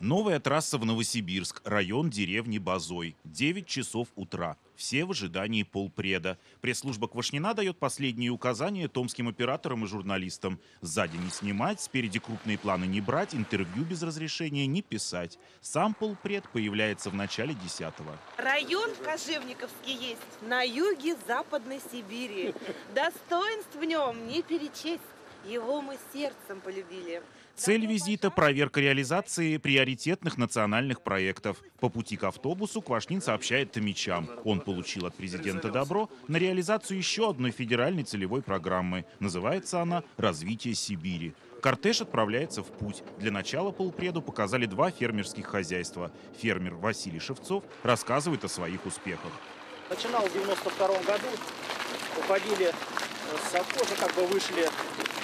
Новая трасса в Новосибирск, район деревни Базой. 9 часов утра. Все в ожидании полпреда. Пресс-служба Квашнина дает последние указания томским операторам и журналистам. Сзади не снимать, спереди крупные планы не брать, интервью без разрешения не писать. Сам полпред появляется в начале 10-го. Район Кожевниковский есть на юге Западной Сибири. Достоинств в нем не перечесть. Его мы сердцем полюбили. Цель визита – проверка реализации приоритетных национальных проектов. По пути к автобусу Квашнин сообщает томичам. Он получил от президента добро на реализацию еще одной федеральной целевой программы. Называется она «Развитие Сибири». Кортеж отправляется в путь. Для начала полпреду показали два фермерских хозяйства. Фермер Василий Шевцов рассказывает о своих успехах. Начинал в 92 году, уходили с совхоза, как бы вышли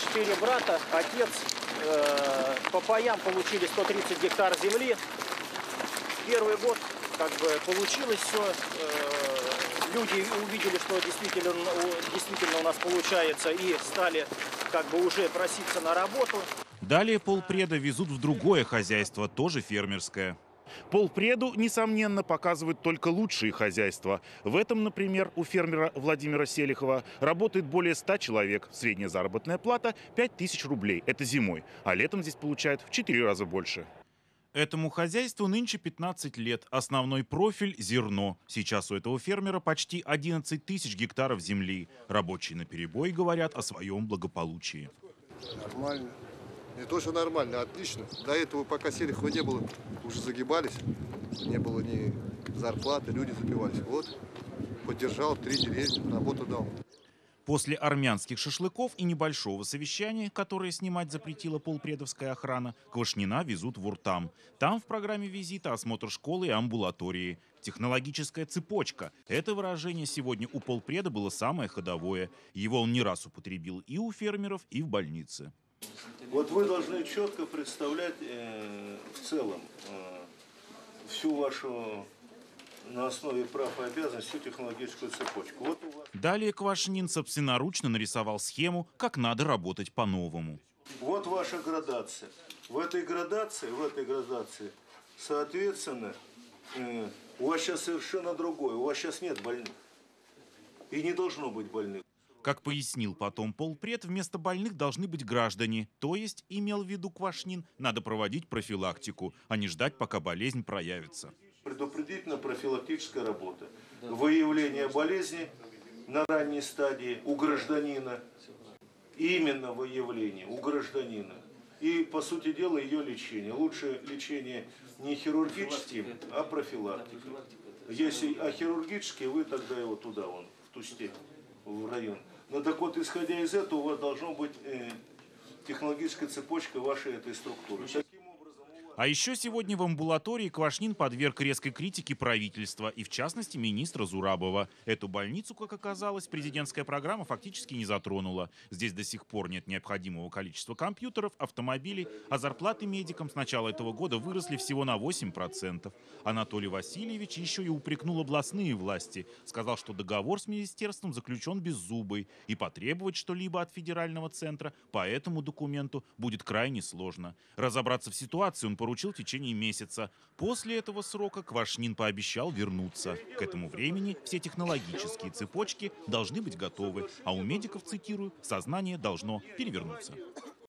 четыре брата, отец, э, по паям получили 130 гектар земли. Первый год как бы получилось все. Э, люди увидели, что действительно, действительно у нас получается и стали как бы уже проситься на работу. Далее полпреда везут в другое хозяйство, тоже фермерское. Полпреду, несомненно, показывают только лучшие хозяйства. В этом, например, у фермера Владимира Селихова работает более 100 человек. Средняя заработная плата 5000 рублей. Это зимой. А летом здесь получают в 4 раза больше. Этому хозяйству нынче 15 лет. Основной профиль – зерно. Сейчас у этого фермера почти 11 тысяч гектаров земли. Рабочие на перебой говорят о своем благополучии. Нормально. Не то, что нормально, отлично. До этого, пока Селихова не было, уже загибались. Не было ни зарплаты, люди забивались. Вот, поддержал три деревни, работу дал. После армянских шашлыков и небольшого совещания, которое снимать запретила полпредовская охрана, Квашнина везут в Уртам. Там в программе визита осмотр школы и амбулатории. Технологическая цепочка. Это выражение сегодня у полпреда было самое ходовое. Его он не раз употребил и у фермеров, и в больнице. Вот вы должны четко представлять э, в целом э, всю вашу на основе прав и обязанностей всю технологическую цепочку. Вот вас... Далее Квашнин собственноручно нарисовал схему, как надо работать по-новому. Вот ваша градация. В этой градации, в этой градации, соответственно, э, у вас сейчас совершенно другое. У вас сейчас нет больных. И не должно быть больных. Как пояснил потом полпред, вместо больных должны быть граждане. То есть, имел в виду Квашнин, надо проводить профилактику, а не ждать, пока болезнь проявится. Предупредительно-профилактическая работа. Выявление болезни на ранней стадии у гражданина. Именно выявление у гражданина. И, по сути дела, ее лечение. Лучше лечение не хирургическим, а профилактикой. Если а хирургически, вы тогда его туда, вон, в ту степь, в район. Но так вот, исходя из этого, у вас должна быть э, технологическая цепочка вашей этой структуры. А еще сегодня в амбулатории Квашнин подверг резкой критике правительства и, в частности, министра Зурабова. Эту больницу, как оказалось, президентская программа фактически не затронула. Здесь до сих пор нет необходимого количества компьютеров, автомобилей, а зарплаты медикам с начала этого года выросли всего на 8%. Анатолий Васильевич еще и упрекнул областные власти. Сказал, что договор с министерством заключен беззубый и потребовать что-либо от федерального центра по этому документу будет крайне сложно. Разобраться в ситуации он поручил в течение месяца. После этого срока Квашнин пообещал вернуться. К этому времени все технологические цепочки должны быть готовы, а у медиков, цитирую, сознание должно перевернуться.